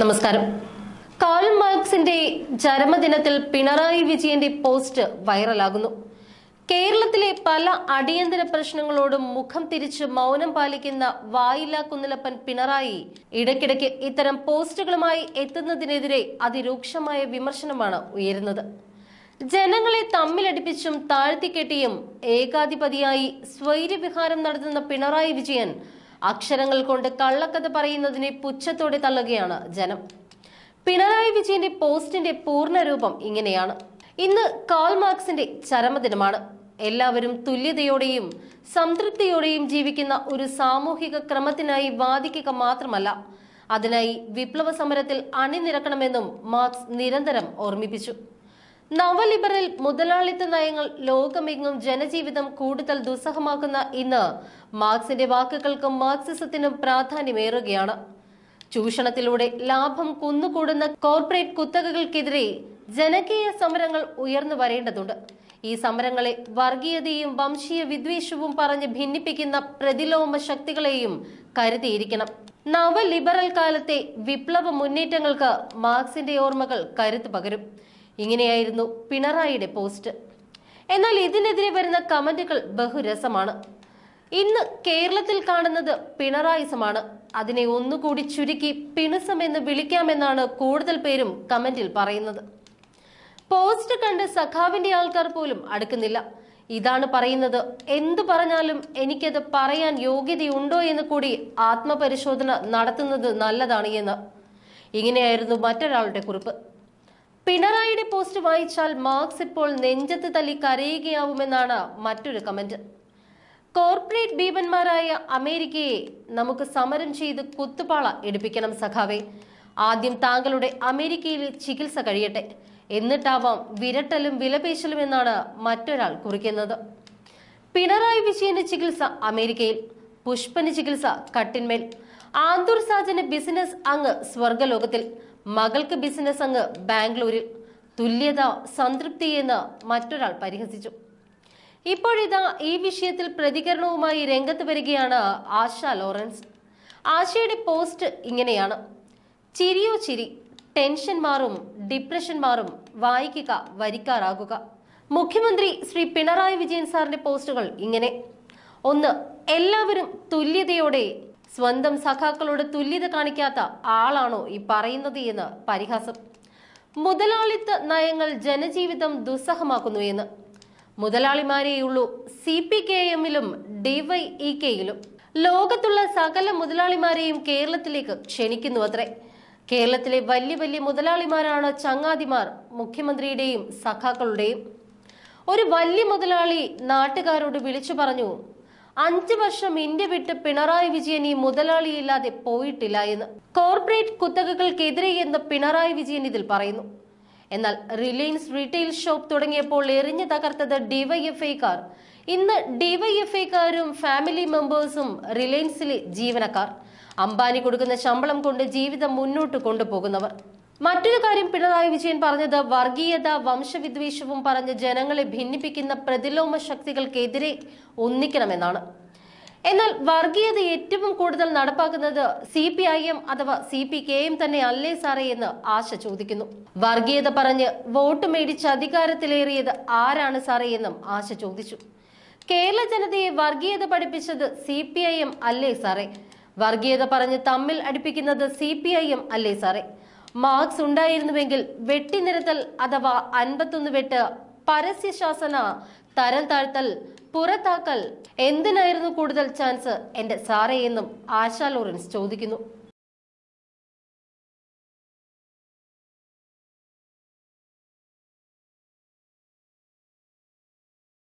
നമസ്കാരം. കാൾ മാർക്സിന്റെ ചരമദിനത്തിൽ പിണറായി വിജയന്റെ പോസ്റ്റ് വൈറലാകുന്നു. കേരളത്തിലെ പല അടിയന്തര പ്രശ്നങ്ങളോടും മുഖം തിരിച്ച് മൗനം പാലിക്കുന്ന വായില കുന്നിലപ്പൻ പിണറായി ഇടയ്ക്കിടയ്ക്ക് ഇത്തരം പോസ്റ്റുകളുമായി എത്തുന്നതിനെതിരെ അതിരൂക്ഷമായ വിമർശനമാണ് ഉയരുന്നത്. ജനങ്ങളെ തമ്മിലടിപ്പിച്ചും താഴ്ത്തിക്കെട്ടിയും ഏകാധിപതിയായി സ്വൈര്യവിഹാരം നടത്തുന്ന പിണറായി വിജയൻ അക്ഷരങ്ങൾ കൊണ്ട് കള്ളക്കഥ പറയുന്നതിനെ പുച്ഛത്തോടെ തള്ളുകയാണ് ജനം. പിണറായി വിജയന്റെ പോസ്റ്റിന്റെ പൂർണരൂപം ഇങ്ങനെയാണ്. ഇന്ന് കാൾ മാർക്സിന്റെ ചരമദിനമാണ്. എല്ലാവരും തുല്യതയോടെയും സംതൃപ്തിയോടെയും ജീവിക്കുന്ന ഒരു സാമൂഹിക ക്രമത്തിനായി വാദിക്കുക മാത്രമല്ല അതിനായി വിപ്ലവ സമരത്തിൽ അണിനിരക്കണമെന്നും മാർക്സ് നിരന്തരം ഓർമ്മിപ്പിച്ചു. നവലിബറൽ മുതലാളിത്ത നയങ്ങൾ ലോകമെങ്ങും ജനജീവിതം കൂടുതൽ ദുസ്സഹമാക്കുന്ന ഇന്ന് മാർക്സിന്റെ വാക്കുകൾക്കും മാർക്സിസത്തിനും പ്രാധാന്യമേറുകയാണ്. ചൂഷണത്തിലൂടെ ലാഭം കുന്നുകൂടുന്ന കോർപ്പറേറ്റ് കുത്തകകൾക്കെതിരെ ജനകീയ സമരങ്ങൾ ഉയർന്നു വരേണ്ടതുണ്ട്. ഈ സമരങ്ങളെ വർഗീയതയും വംശീയ വിദ്വേഷവും പറഞ്ഞ് ഭിന്നിപ്പിക്കുന്ന പ്രതിലോമ ശക്തികളെയും കരുതിയിരിക്കണം. നവലിബറൽ കാലത്തെ വിപ്ലവ മുന്നേറ്റങ്ങൾക്ക് മാർക്സിന്റെ ഓർമ്മകൾ കരുത്തു പകരും. ഇങ്ങനെയായിരുന്നു പിണറായിയുടെ പോസ്റ്റ്. എന്നാൽ ഇതിനെതിരെ വരുന്ന കമന്റുകൾ ബഹുരസമാണ്. ഇന്ന് കേരളത്തിൽ കാണുന്നത് പിണറായിസമാണ്. അതിനെ ഒന്നുകൂടി ചുരുക്കി പിണസം എന്ന് വിളിക്കാമെന്നാണ് കൂടുതൽ പേരും കമന്റിൽ പറയുന്നത്. പോസ്റ്റ് കണ്ട് സഖാവിന്റെ ആൾക്കാർ പോലും അടുക്കുന്നില്ല. ഇതാണ് പറയുന്നത്. എന്തു പറഞ്ഞാലും എനിക്കത് പറയാൻ യോഗ്യതയുണ്ടോ എന്ന് കൂടി ആത്മപരിശോധന നടത്തുന്നത് നല്ലതാണ് എന്ന്. ഇങ്ങനെയായിരുന്നു മറ്റൊരാളുടെ കുറിപ്പ്. പിണറായിയുടെ പോസ്റ്റ് വായിച്ചാൽ മാർക്സ് ഇപ്പോൾ നെഞ്ചത്ത് തല്ലി കരയുകയാവുമെന്നാണ് മറ്റൊരു കമന്റ്. കോർപ്പറേറ്റ് ഭീമന്മാരായ അമേരിക്കയെ നമുക്ക് സമരം ചെയ്ത് കുത്തുപാള എടുപ്പിക്കണം സഖാവെ. ആദ്യം താങ്കളുടെ അമേരിക്കയിൽ ചികിത്സ കഴിയട്ടെ. എന്നിട്ടാവാം വിരട്ടലും വിലപേശലും എന്നാണ് മറ്റൊരാൾ കുറിക്കുന്നത്. പിണറായി വിജയന്റെ ചികിത്സ അമേരിക്കയിൽ. പുഷ്പന് ചികിത്സ കട്ടിന്മേൽ. ആന്തൂർ സാജന് ബിസിനസ് അങ്ങ് സ്വർഗലോകത്തിൽ. മകൾക്ക് ബിസിനസ് അങ്ങ് ബാംഗ്ലൂരിൽ തുല്യത സംതൃപ്തി എന്ന് മറ്റൊരാൾ പരിഹസിച്ചു. ഇപ്പോഴിതാ ഈ വിഷയത്തിൽ പ്രതികരണവുമായി രംഗത്ത് വരികയാണ് ആശ ലോറൻസ്. ആശയുടെ പോസ്റ്റ് ഇങ്ങനെയാണ്. ചിരിയോ ചിരി ടെൻഷൻ മാറും ഡിപ്രഷൻ മാറും വായിക്കുക വരിക്കാറാകുക. മുഖ്യമന്ത്രി ശ്രീ പിണറായി വിജയൻ സാറിന്റെ പോസ്റ്റുകൾ ഇങ്ങനെ. ഒന്ന് എല്ലാവരും തുല്യതയോടെ സ്വന്തം സഖാക്കളോട് തുല്യത കാണിക്കാത്ത ആളാണോ ഈ പറയുന്നത് എന്ന് പരിഹാസം. മുതലാളിത്ത നയങ്ങൾ ജനജീവിതം ദുസ്സഹമാക്കുന്നു എന്ന്. മുതലാളിമാരെയുള്ളൂ സി പി കെ എമ്മിലും ഡിവൈ ഇ കെയിലും. ലോകത്തുള്ള സകല മുതലാളിമാരെയും കേരളത്തിലേക്ക് ക്ഷണിക്കുന്നു അത്രേ. കേരളത്തിലെ വലിയ വലിയ മുതലാളിമാരാണ് ചങ്ങാതിമാർ മുഖ്യമന്ത്രിയുടെയും സഖാക്കളുടെയും. ഒരു വലിയ മുതലാളി നാട്ടുകാരോട് വിളിച്ചു പറഞ്ഞു അഞ്ചു വർഷം ഇന്ത്യ വിട്ട് പിണറായി വിജയൻ ഈ മുതലാളിയില്ലാതെ പോയിട്ടില്ല എന്ന് കോർപ്പറേറ്റ് കുത്തകകൾക്കെതിരെ എന്ന് പിണറായി വിജയൻ ഇതിൽ പറയുന്നു. എന്നാൽ റിലയൻസ് റീറ്റെയിൽ ഷോപ്പ് തുടങ്ങിയപ്പോൾ എറിഞ്ഞു തകർത്തത് ഡിവൈഎഫ്ഐക്കാർ. ഇന്ന് ഡിവൈഎഫ്ഐക്കാരും ഫാമിലി മെമ്പേഴ്സും റിലയൻസിലെ ജീവനക്കാർ. അംബാനി കൊടുക്കുന്ന ശമ്പളം കൊണ്ട് ജീവിതം മുന്നോട്ട് കൊണ്ടുപോകുന്നവർ. മറ്റൊരു കാര്യം പിണറായി വിജയൻ പറഞ്ഞത് വർഗീയത വംശവിദ്വേഷവും പറഞ്ഞ് ജനങ്ങളെ ഭിന്നിപ്പിക്കുന്ന പ്രതിലോമ ശക്തികൾക്കെതിരെ ഒന്നിക്കണമെന്നാണ്. എന്നാൽ വർഗീയത ഏറ്റവും കൂടുതൽ നടപ്പാക്കുന്നത് സി പി ഐ എം അഥവാ സി പി കെ എം തന്നെ അല്ലേ സാറേ എന്ന് ആശ ചോദിക്കുന്നു. വർഗീയത പറഞ്ഞ് വോട്ട് മേടിച്ച് അധികാരത്തിലേറിയത് ആരാണ് സാറേ എന്നും ആശ ചോദിച്ചു. കേരള ജനതയെ വർഗീയത പഠിപ്പിച്ചത് സി പി ഐ എം അല്ലേ സാറേ? വർഗീയത പറഞ്ഞ് തമ്മിൽ അടുപ്പിക്കുന്നത് സി പി ഐ എം അല്ലേ സാറേ? മാർക്സ് ഉണ്ടായിരുന്നുവെങ്കിൽ വെട്ടിനിരത്തൽ അഥവാ അൻപത്തൊന്ന് വെട്ട് പരസ്യശാസന തരം താഴ്ത്തൽ പുറത്താക്കൽ എന്തിനായിരുന്നു കൂടുതൽ ചാൻസ് എന്റെ സാറേ എന്നും ആശാ ലോറൻസ് ചോദിക്കുന്നു.